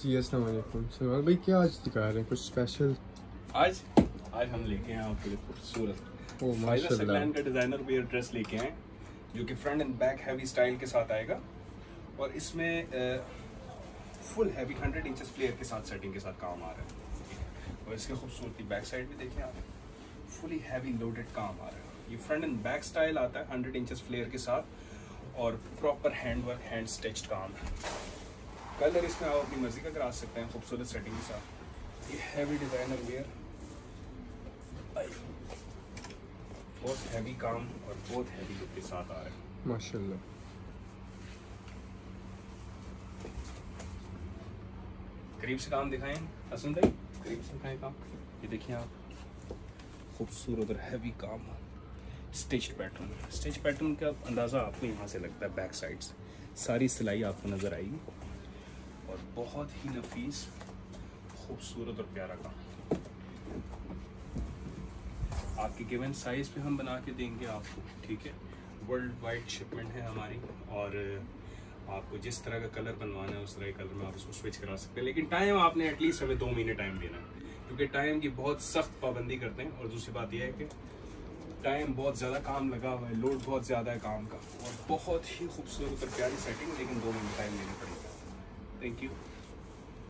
जी वालेकुम सवाल भाई क्या आज दिखा रहे हैं? कुछ स्पेशल आज? आज हम लेके आए आपके लिए खूबसूरत। ओ माशाल्लाह। का डिज़ाइनर वेयर ड्रेस लेके आए जो कि front and back heavy style के साथ आएगा। और इसमें फुल हैवी 100 इंचेस फ्लेयर के साथ सेटिंग के साथ काम आ रहा है। और इसकी खूबसूरती बैक साइड भी देखें आप। फुली हैवी लोडेड काम आ रहा है। ये फ्रंट एंड बैक स्टाइल आता है 100 इंचेस फ्लेयर के साथ। और proper hand work hand stitched काम है। कलर इसमें आप अपनी मर्ज़ी का करा सकते हैं खूबसूरत सेटिंग के साथ। ये हैवी डिज़ाइनर वेयर बहुत हैवी काम और बहुत हैवी लुक के साथ आ रहा है। माशाल्लाह। करीब से काम दिखाएँ हसन भाई। करीब से दिखाएँ काम। ये देखिए आप। खूबसूरत और हैवी काम। स्टिच पैटर्न स्टिच पैटर्न का अंदाज़ा आपको यहाँ से लगता है बैक साइड से। सारी सिलाई आपको नज़र आएगी। और बहुत ही नफीस, खूबसूरत और प्यारा काम। आपके गिवन साइज़ पे हम बना के देंगे आपको, ठीक है? वर्ल्ड वाइड शिपमेंट है हमारी और आपको जिस तरह का कलर बनवाना है, उस तरह के कलर में आप इसको स्विच करा सकते हैं। लेकिन टाइम आपने एटलीस्ट हमें दो महीने टाइम देना है, क्योंकि टाइम की बहुत सख्त पाबंदी करते हैं। और दूसरी बात यह है कि टाइम बहुत ज़्यादा काम लगा हुआ है लोड बहुत ज़्यादा है काम का। और बहुत ही खूबसूरत और प्यारी सेटिंग लेकिन दो महीने टाइम लेना पड़ेगा। Thank you